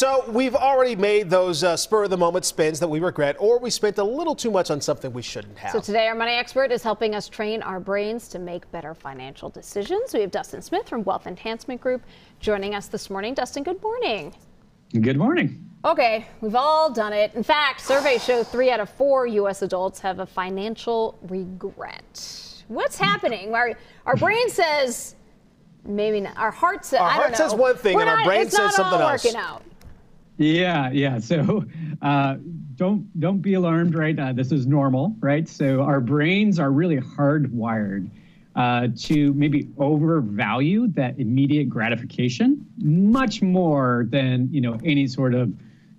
So we've already made those uh, spur of the moment spins that we regret, or we spent a little too much on something we shouldn't have. So today, our money expert is helping us train our brains to make better financial decisions. We have Dustin Smith from Wealth Enhancement Group joining us this morning. Dustin, good morning. Good morning. Okay, we've all done it. In fact, surveys show three out of four U.S. adults have a financial regret. What's happening? Our, our brain says maybe not. Our heart says, Our I heart don't know. says one thing We're and our not- brain it's says not something all else. Yeah, yeah. So uh, don't don't be alarmed, right? Uh, this is normal, right? So our brains are really hardwired uh, to maybe overvalue that immediate gratification much more than you know any sort of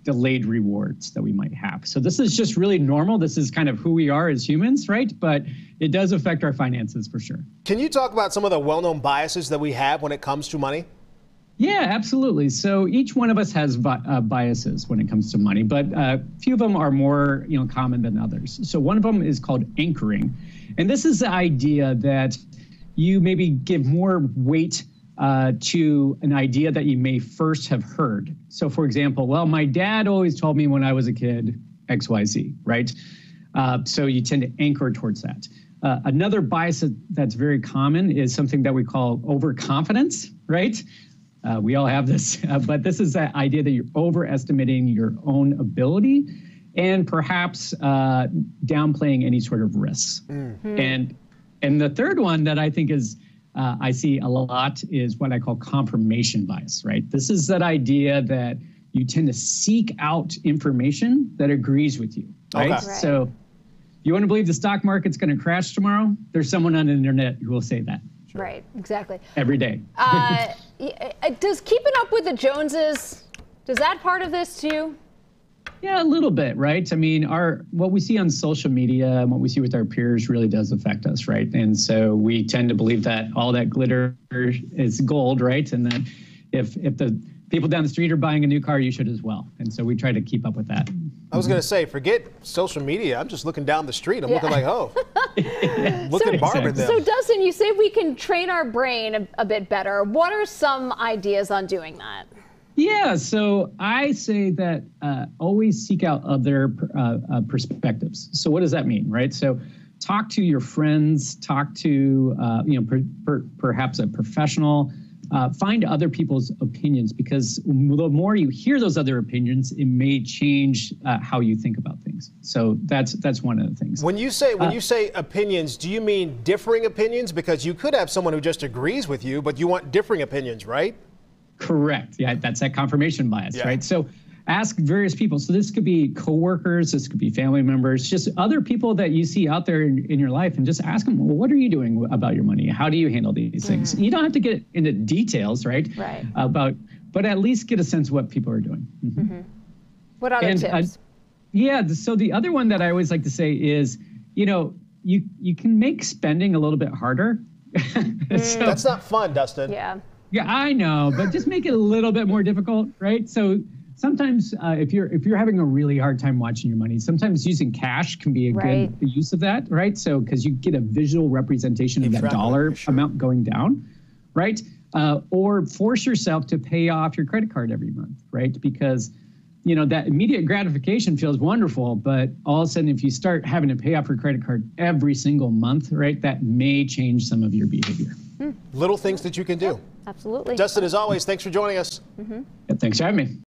delayed rewards that we might have. So this is just really normal. This is kind of who we are as humans, right? But it does affect our finances for sure. Can you talk about some of the well-known biases that we have when it comes to money? Yeah, absolutely. So each one of us has uh, biases when it comes to money, but a uh, few of them are more, you know, common than others. So one of them is called anchoring, and this is the idea that you maybe give more weight uh, to an idea that you may first have heard. So, for example, well, my dad always told me when I was a kid X, Y, Z, right? Uh, so you tend to anchor towards that. Uh, another bias that's very common is something that we call overconfidence, right? Uh, we all have this, uh, but this is that idea that you're overestimating your own ability and perhaps uh, downplaying any sort of risks. And and the third one that I think is uh, I see a lot is what I call confirmation bias. Right. This is that idea that you tend to seek out information that agrees with you. Right. Okay. Right. So you want to believe the stock market's going to crash tomorrow? There's someone on the internet who will say that Right, exactly. every day. Uh, uh, does keeping up with the Joneses, does that part of this too? Yeah, a little bit, right? I mean, our what we see on social media and what we see with our peers really does affect us, right? And so we tend to believe that all that glitter is gold, right? And that if if the people down the street are buying a new car, you should as well. And so we try to keep up with that. I was going to say, forget social media. I'm just looking down the street. I'm Yeah. looking like, oh, look at Barb and them. So, Dustin, you say we can train our brain a, a bit better. What are some ideas on doing that? Yeah, so I say that uh, always seek out other uh, uh, perspectives. So what does that mean, right? So talk to your friends, talk to uh, you know per, per, perhaps a professional. Uh, find other people's opinions because the more you hear those other opinions, it may change uh, how you think about things. So that's that's one of the things. When you say Uh, when you say opinions, do you mean differing opinions? Because you could have someone who just agrees with you, but you want differing opinions, right? Correct. Yeah, that's that confirmation bias, Yeah. right? So ask various people. So this could be coworkers, this could be family members, just other people that you see out there in, in your life, and just ask them, well, what are you doing about your money? How do you handle these things? You don't have to get into details, right? Right. About, but at least get a sense of what people are doing. Mhm. What other And, uh, tips? Yeah. So the other one that I always like to say is, you know, you you can make spending a little bit harder. so, That's not fun, Dustin. yeah. yeah, I know, but just make it a little bit more difficult, right? So sometimes uh, if you're if you're having a really hard time watching your money, sometimes using cash can be a Right. good use of that, right? So because you get a visual representation of that track of it, dollar sure. amount going down, right? Uh, or force yourself to pay off your credit card every month, right? Because you know that immediate gratification feels wonderful, but all of a sudden, if you start having to pay off your credit card every single month, right, that may change some of your behavior. Little things that you can do. Absolutely. Dustin, as always, thanks for joining us. Yeah, thanks for having me.